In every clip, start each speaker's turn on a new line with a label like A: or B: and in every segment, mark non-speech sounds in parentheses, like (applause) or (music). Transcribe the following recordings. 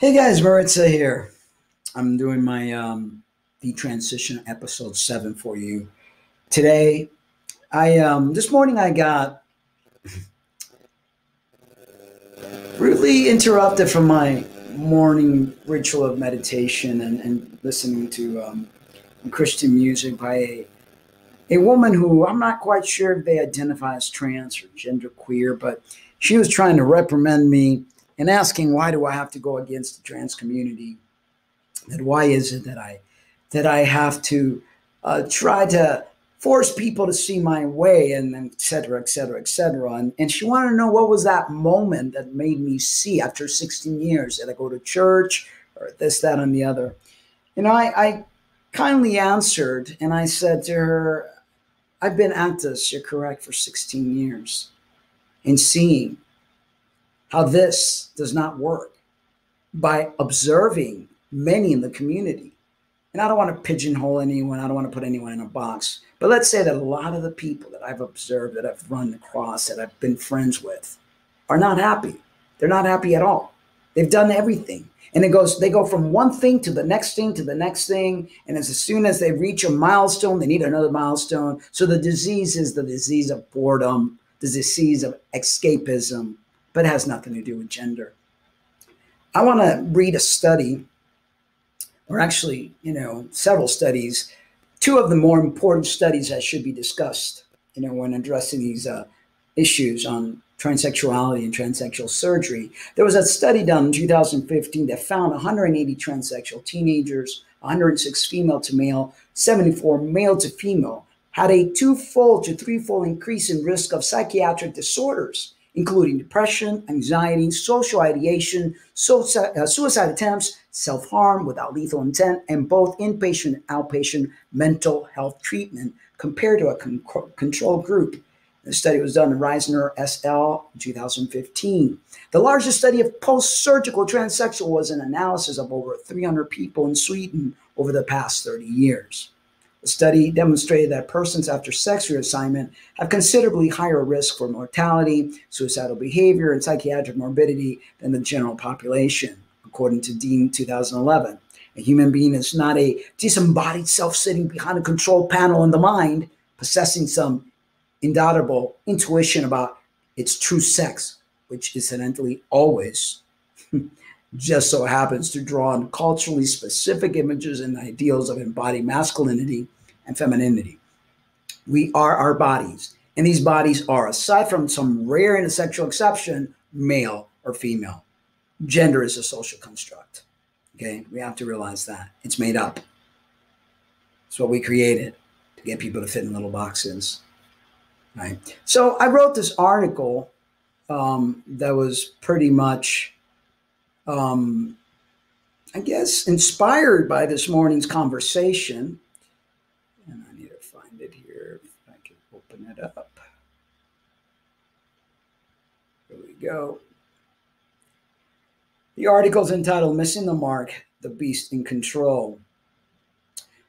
A: Hey guys, Maritza here. I'm doing my um, detransition episode seven for you today. I um, this morning I got rudely interrupted from my morning ritual of meditation and, and listening to um, Christian music by a, a woman who I'm not quite sure if they identify as trans or genderqueer, but she was trying to reprimand me and asking why do I have to go against the trans community? That why is it that I that I have to uh, try to force people to see my way and et cetera, et cetera, et cetera. And, and she wanted to know what was that moment that made me see after 16 years that I go to church or this, that, and the other. You know, I, I kindly answered and I said to her, I've been at this, you're correct, for 16 years and seeing how this does not work by observing many in the community. And I don't want to pigeonhole anyone, I don't want to put anyone in a box. But let's say that a lot of the people that I've observed, that I've run across, that I've been friends with, are not happy. They're not happy at all. They've done everything. And it goes, they go from one thing to the next thing to the next thing. And as soon as they reach a milestone, they need another milestone. So the disease is the disease of boredom, the disease of escapism, but it has nothing to do with gender. I want to read a study, or actually, you know, several studies, two of the more important studies that should be discussed, you know, when addressing these uh, issues on transsexuality and transsexual surgery. There was a study done in 2015 that found 180 transsexual teenagers, 106 female to male, 74 male to female, had a twofold to threefold increase in risk of psychiatric disorders, including depression, anxiety, suicidal ideation, uh, suicide attempts, self harm without lethal intent, and both inpatient and outpatient mental health treatment compared to a con- control group the study was done in Reisner SL in 2015. The largest study of post surgical transsexual was an analysis of over 300 people in Sweden over the past 30 years. The study demonstrated that persons after sex reassignment have considerably higher risk for mortality, suicidal behavior, and psychiatric morbidity than the general population, according to Dhejne 2011. A human being is not a disembodied self sitting behind a control panel in the mind, possessing some indaudible intuition about its true sex, which incidentally always (laughs) just so happens to draw on culturally specific images and ideals of embodied masculinity and femininity. We are our bodies, and these bodies are, aside from some rare intersexual exception, male or female. Gender is a social construct. Okay, we have to realize that it's made up. It's what we created to get people to fit in little boxes. Right. So I wrote this article um, that was pretty much, um, I guess, inspired by this morning's conversation. And I need to find it here if I can open it up. Here we go. The article is entitled Missing the Mark The Beast in Control.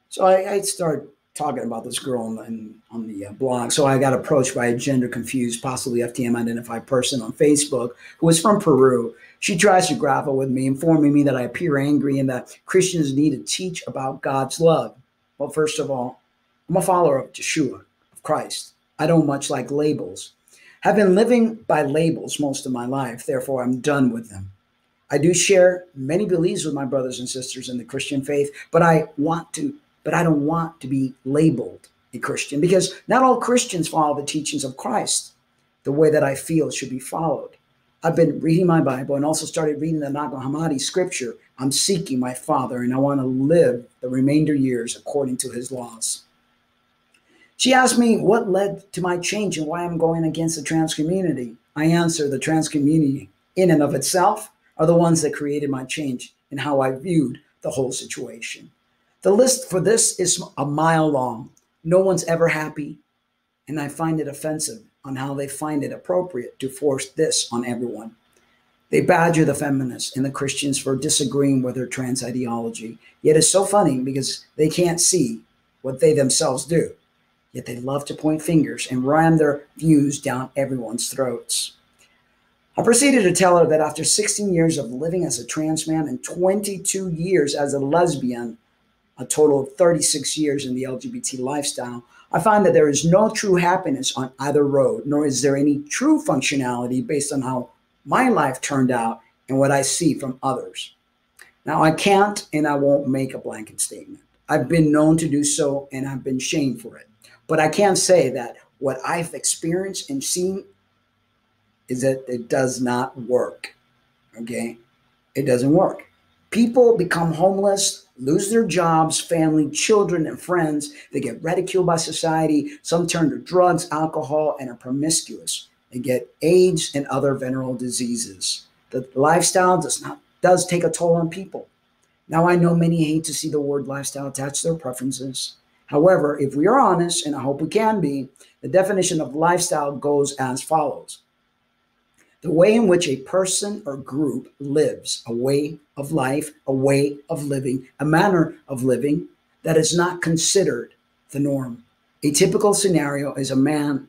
A: So I, I start talking about this girl on the, on the uh, blog. So I got approached by a gender confused, possibly FTM identified person on Facebook who was from Peru. She tries to grapple with me, informing me that I appear angry and that Christians need to teach about God's love. Well, first of all, I'm a follower of Yeshua, of Christ. I don't much like labels. Have been living by labels most of my life, therefore I'm done with them. I do share many beliefs with my brothers and sisters in the Christian faith, but I want to but I don't want to be labeled a Christian because not all Christians follow the teachings of Christ the way that I feel should be followed. I've been reading my Bible and also started reading the Nag Hammadi scripture. I'm seeking my Father and I want to live the remainder years according to his laws. She asked me what led to my change and why I'm going against the trans community. I answer the trans community in and of itself are the ones that created my change and how I viewed the whole situation. The list for this is a mile long. No one's ever happy. And I find it offensive on how they find it appropriate to force this on everyone. They badger the feminists and the Christians for disagreeing with their trans ideology. Yet it's so funny because they can't see what they themselves do. Yet they love to point fingers and ram their views down everyone's throats. I proceeded to tell her that after 16 years of living as a trans man and 22 years as a lesbian, a total of 36 years in the LGBT lifestyle, I find that there is no true happiness on either road, nor is there any true functionality based on how my life turned out and what I see from others. Now, I can't and I won't make a blanket statement. I've been known to do so and I've been shamed for it. But I can say that what I've experienced and seen is that it does not work. Okay? It doesn't work. People become homeless, lose their jobs, family, children, and friends. They get ridiculed by society. Some turn to drugs, alcohol, and are promiscuous. They get AIDS and other venereal diseases. The lifestyle does not does take a toll on people. Now I know many hate to see the word lifestyle attached to their preferences. However, if we are honest, and I hope we can be, the definition of lifestyle goes as follows the way in which a person or group lives, a way of life, a way of living, a manner of living that is not considered the norm. A typical scenario is a man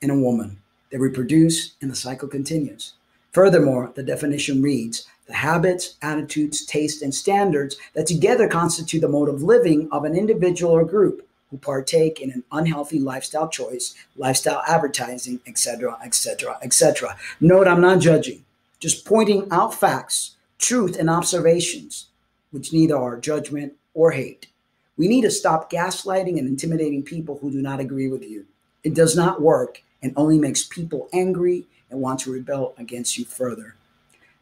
A: and a woman. They reproduce and the cycle continues. Furthermore, the definition reads the habits, attitudes, tastes, and standards that together constitute the mode of living of an individual or group who partake in an unhealthy lifestyle choice, lifestyle advertising, etc., etc., etc. Note, I'm not judging, just pointing out facts, truth, and observations, which neither are judgment or hate. We need to stop gaslighting and intimidating people who do not agree with you. It does not work and only makes people angry and want to rebel against you further.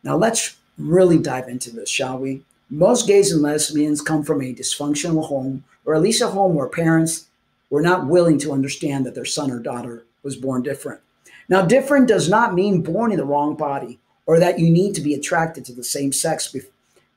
A: Now, let's really dive into this, shall we? Most gays and lesbians come from a dysfunctional home, or at least a home where parents were not willing to understand that their son or daughter was born different. Now, different does not mean born in the wrong body or that you need to be attracted to the same sex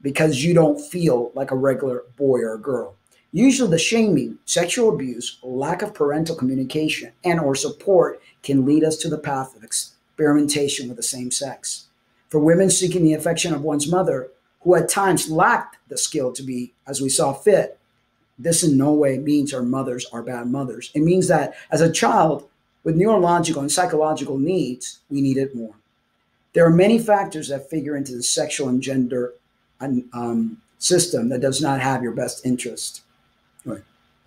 A: because you don't feel like a regular boy or girl. Usually the shaming, sexual abuse, lack of parental communication and or support can lead us to the path of experimentation with the same sex. For women seeking the affection of one's mother, who at times lacked the skill to be as we saw fit, this in no way means our mothers are bad mothers. It means that as a child with neurological and psychological needs, we need it more. There are many factors that figure into the sexual and gender um, system that does not have your best interest.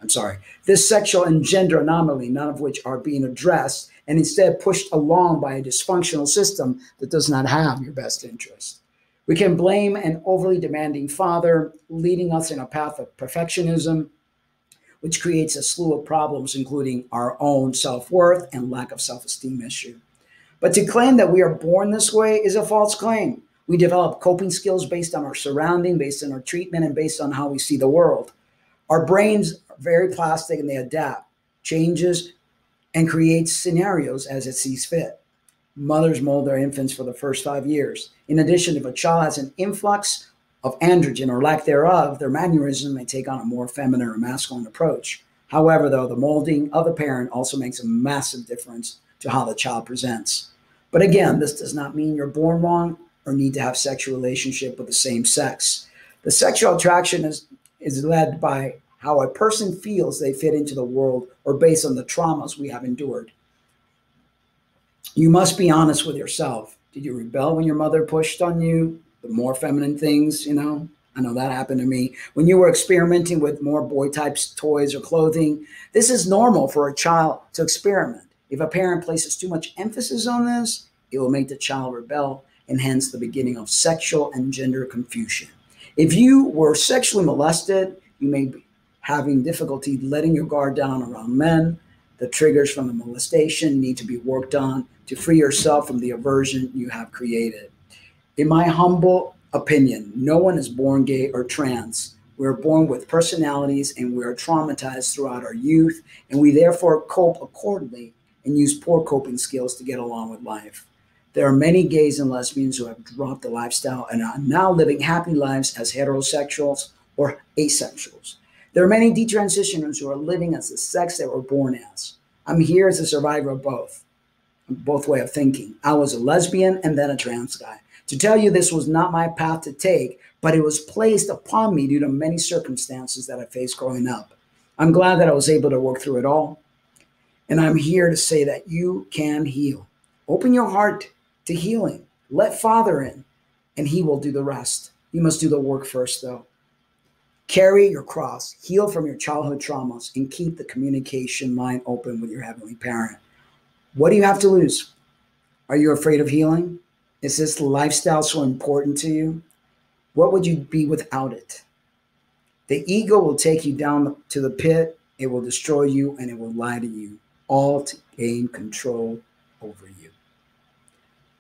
A: I'm sorry. This sexual and gender anomaly, none of which are being addressed, and instead pushed along by a dysfunctional system that does not have your best interest. We can blame an overly demanding father, leading us in a path of perfectionism, which creates a slew of problems, including our own self worth and lack of self esteem issue. But to claim that we are born this way is a false claim. We develop coping skills based on our surrounding, based on our treatment, and based on how we see the world. Our brains are very plastic and they adapt, changes, and create scenarios as it sees fit mothers mold their infants for the first five years. In addition, if a child has an influx of androgen or lack thereof, their mannerism may take on a more feminine or masculine approach. However, though, the molding of the parent also makes a massive difference to how the child presents. But again, this does not mean you're born wrong or need to have sexual relationship with the same sex. The sexual attraction is, is led by how a person feels they fit into the world or based on the traumas we have endured. You must be honest with yourself. Did you rebel when your mother pushed on you? The more feminine things, you know? I know that happened to me. When you were experimenting with more boy types toys or clothing, this is normal for a child to experiment. If a parent places too much emphasis on this, it will make the child rebel and hence the beginning of sexual and gender confusion. If you were sexually molested, you may be having difficulty letting your guard down around men. The triggers from the molestation need to be worked on to free yourself from the aversion you have created. In my humble opinion, no one is born gay or trans. We're born with personalities and we are traumatized throughout our youth, and we therefore cope accordingly and use poor coping skills to get along with life. There are many gays and lesbians who have dropped the lifestyle and are now living happy lives as heterosexuals or asexuals. There are many detransitioners who are living as the sex they were born as. I'm here as a survivor of both both way of thinking. I was a lesbian and then a trans guy. To tell you this was not my path to take, but it was placed upon me due to many circumstances that I faced growing up. I'm glad that I was able to work through it all. And I'm here to say that you can heal. Open your heart to healing. Let Father in, and He will do the rest. You must do the work first, though. Carry your cross, heal from your childhood traumas, and keep the communication line open with your Heavenly Parent. What do you have to lose? Are you afraid of healing? Is this lifestyle so important to you? What would you be without it? The ego will take you down to the pit, it will destroy you, and it will lie to you, all to gain control over you.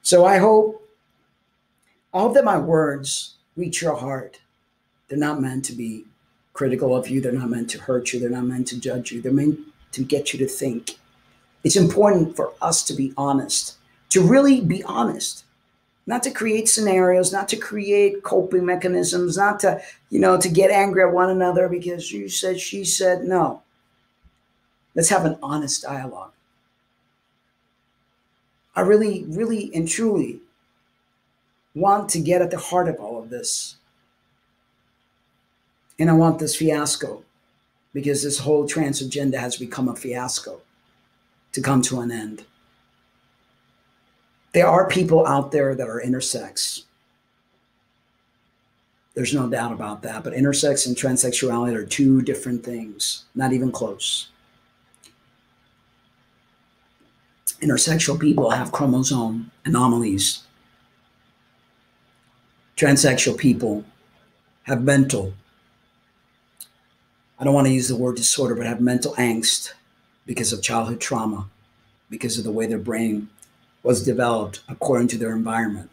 A: So I hope all that my words reach your heart. They're not meant to be critical of you, they're not meant to hurt you, they're not meant to judge you, they're meant to get you to think. It's important for us to be honest, to really be honest not to create scenarios, not to create coping mechanisms, not to, you know, to get angry at one another because you said, she said, no. Let's have an honest dialogue. I really, really, and truly want to get at the heart of all of this. And I want this fiasco because this whole trans agenda has become a fiasco to come to an end there are people out there that are intersex. There's no doubt about that. But intersex and transsexuality are two different things, not even close. Intersexual people have chromosome anomalies. Transsexual people have mental, I don't want to use the word disorder, but have mental angst because of childhood trauma, because of the way their brain was developed according to their environment.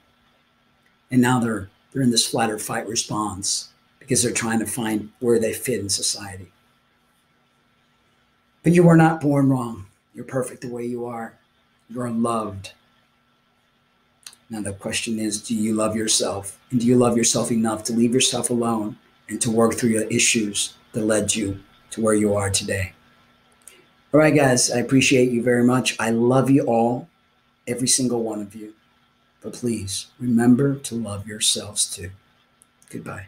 A: And now they're they're in this flight or fight response because they're trying to find where they fit in society. But you were not born wrong. You're perfect the way you are. You're loved. Now the question is, do you love yourself? And do you love yourself enough to leave yourself alone and to work through your issues that led you to where you are today? All right, guys, I appreciate you very much. I love you all every single one of you. But please remember to love yourselves too. Goodbye.